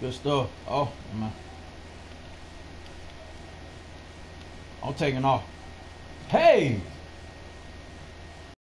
Good stuff. Oh, man. I'm taking off. Hey!